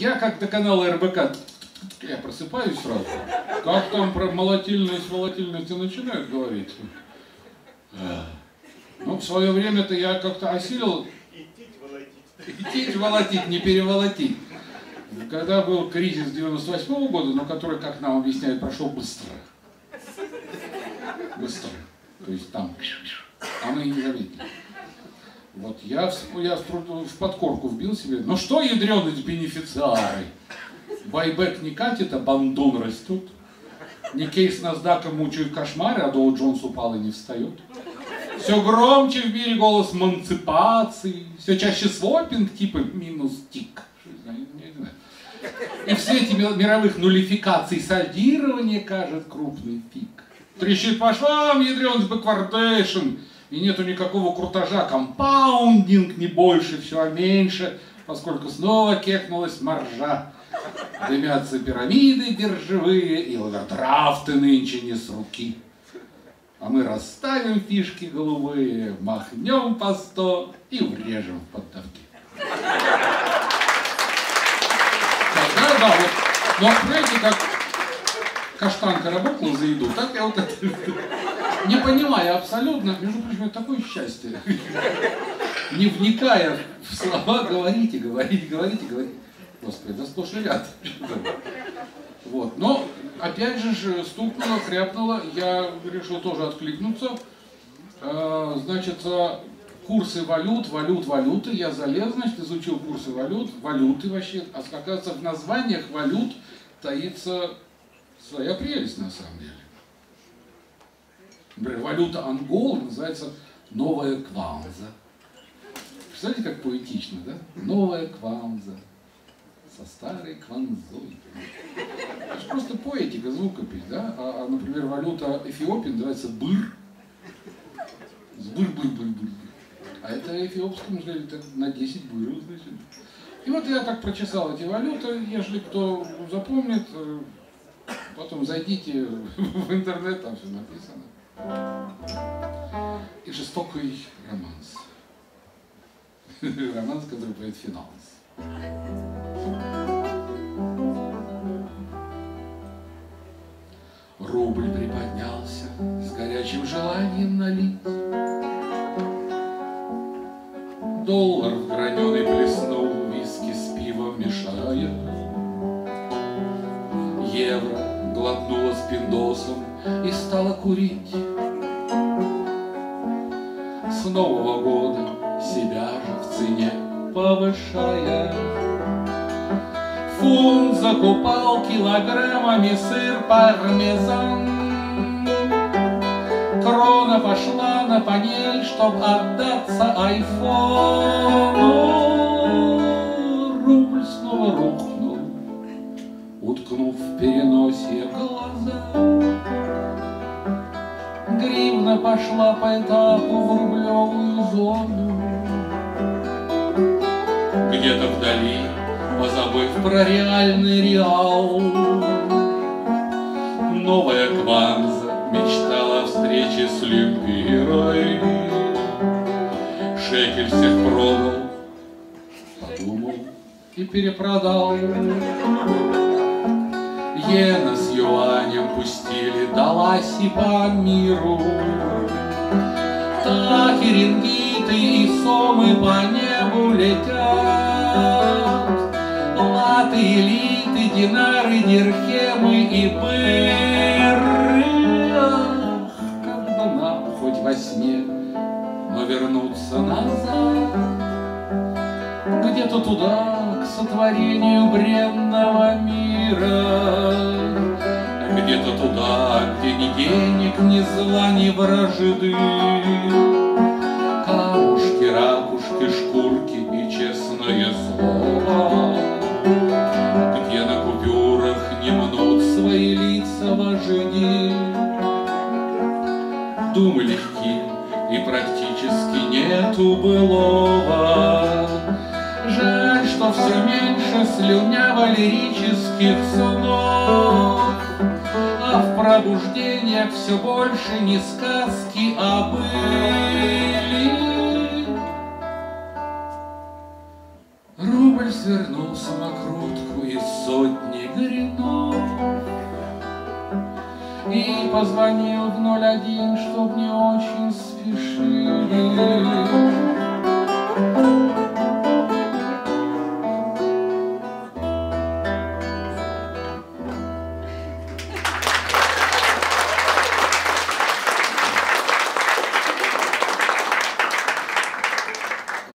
Я как до канала РБК, я просыпаюсь сразу. Как там про молотильность, волатильность начинают говорить? Э, ну, в свое время-то я как-то осилил идти волотить, не переволотить. Когда был кризис 98 -го года, но который, как нам объясняют, прошел быстро. Быстро. То есть там, а мы и не заметили. Вот я, я в подкорку вбил себе, ну что ядреные бенефициары? Buyback не катит, а бандон растет. Никей с NASDAQ мучают кошмары, а Доу Джонс упал и не встает. Все громче в мире голос эмансипации, все чаще свопинг типа минус тик. И в свете мировых нулификаций сальдирования кажет крупный пик. Трещит по швам, ядрен backwardation, и нету никакого крутажа, компаундинг не больше, все а меньше, поскольку снова кекнулась маржа. Дымятся пирамиды биржевые, и овердрафты нынче не с руки. А мы расставим фишки голубые, махнем по сто и врежем в поддавки. Да, да, вот. Но знаете, как каштанка работала за еду, так я вот это не понимая абсолютно, между прочим, это такое счастье. Не вникая в слова, говорите, говорите, говорите, говорите. Господи, да сплошь и ряд. Вот. Но, опять же, стукнуло, хряпнуло, я решил тоже откликнуться. А, значит, курсы валют, валют, валюты. Я залез, значит, изучил курсы валют, валюты вообще. А оказывается, в названиях валют таится своя прелесть на самом деле. Например, валюта Анголы называется новая кванза. Представляете, как поэтично, да? Новая кванза со старой кванзой. Это же просто поэтика, звукопись, да? А, а, например, валюта Эфиопии называется быр. Быр-быр-быр-быр. А это эфиопскому это на 10 быров, значит. И вот я так прочесал эти валюты, если кто запомнит, э, потом зайдите в интернет, там все написано. И жестокий романс. Романс, который поет финанс. Рубль приподнялся с горячим желанием налить. Доллар в граненый плеснул, С Нового года себя же в цене повышая. Фунт закупал килограммами сыр пармезан. Крона пошла на панель, чтоб отдаться айфону. Рубль снова рухнул, уткнув в переносе глаза. Гривна пошла по этапу в зону. Где-то вдали, позабыв про реальный реал, Новая Кванза мечтала о встрече с Лемпирой. Шекель всех продал, подумал и перепродал. Иена с юанем пустили, далась и по миру. Так и рингиты, и сомы по небу летят. Латы, элиты, динары, дирхемы и пыры. Ах, как бы нам хоть во сне, но вернуться назад. Где-то туда, к сотворению бренного мира. Где-то туда, где ни денег, ни зла, ни вражды. Камушки, ракушки, шкурки и честное слово. Где на купюрах не мнут свои лица вожди. Думы легки и практически нету былого. Жаль, что все меньше слюняво-лирических снов, А в пробуждениях все больше не сказки, а были. Рубль свернул самокрутку из сотни горинов И позвонил в 01, чтоб не